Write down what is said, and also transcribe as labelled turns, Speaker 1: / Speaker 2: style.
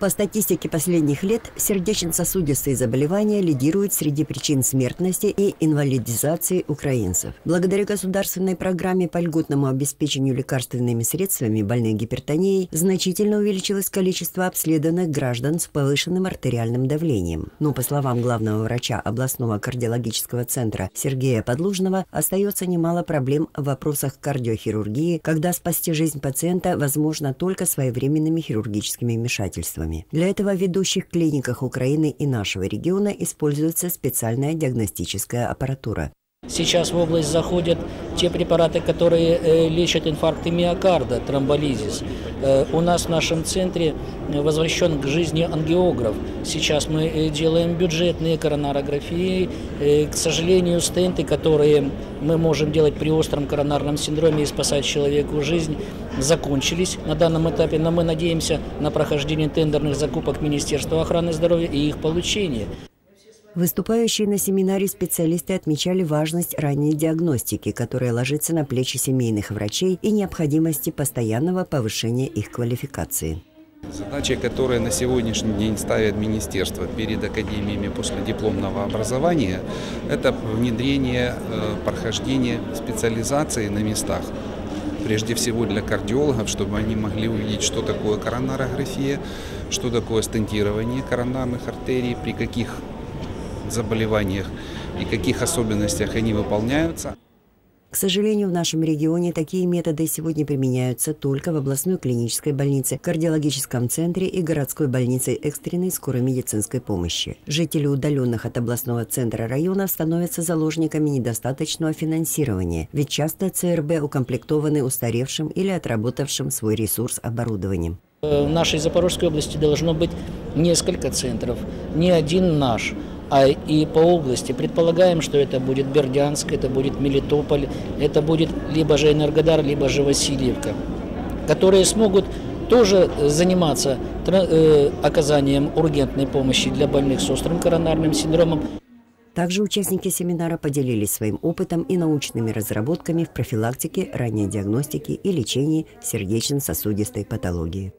Speaker 1: По статистике последних лет, сердечно-сосудистые заболевания лидируют среди причин смертности и инвалидизации украинцев. Благодаря государственной программе по льготному обеспечению лекарственными средствами больных гипертонией значительно увеличилось количество обследованных граждан с повышенным артериальным давлением. Но, по словам главного врача областного кардиологического центра Сергея Подлужного, остается немало проблем в вопросах кардиохирургии, когда спасти жизнь пациента возможно только своевременными хирургическими вмешательствами симптомами. Для этого в ведущих клиниках Украины и нашего региона используется специальная диагностическая аппаратура.
Speaker 2: Сейчас в область заходят те препараты, которые э, лечат инфаркты миокарда, тромболизис. Э, у нас в нашем центре возвращен к жизни ангиограф. Сейчас мы э, делаем бюджетные коронарографии. К сожалению, стенты, которые мы можем делать при остром коронарном синдроме и спасать человеку жизнь, закончились на данном этапе, но мы надеемся на прохождение тендерных закупок Министерства охраны здоровья и их получение.
Speaker 1: Выступающие на семинаре специалисты отмечали важность ранней диагностики, которая ложится на плечи семейных врачей и необходимости постоянного повышения их квалификации.
Speaker 3: Задачи, которые на сегодняшний день ставит министерство перед академиями после дипломного образования, это внедрение, э, прохождение специализации на местах. Прежде всего для кардиологов, чтобы они могли увидеть, что такое коронарография, что такое стентирование коронарных артерий, при каких заболеваниях и каких особенностях они выполняются.
Speaker 1: К сожалению, в нашем регионе такие методы сегодня применяются только в областной клинической больнице, кардиологическом центре и городской больнице экстренной скорой медицинской помощи. Жители удаленных от областного центра районов становятся заложниками недостаточного финансирования, ведь часто ЦРБ укомплектованы устаревшим или отработавшим свой ресурс оборудованием.
Speaker 2: В нашей Запорожской области должно быть несколько центров, не один наш – а и по области. Предполагаем, что это будет Бердянск, это будет Мелитополь, это будет либо же Энергодар, либо же Васильевка, которые смогут тоже заниматься э, оказанием ургентной помощи для больных с острым коронарным синдромом.
Speaker 1: Также участники семинара поделились своим опытом и научными разработками в профилактике, ранней диагностике и лечении сердечно-сосудистой патологии.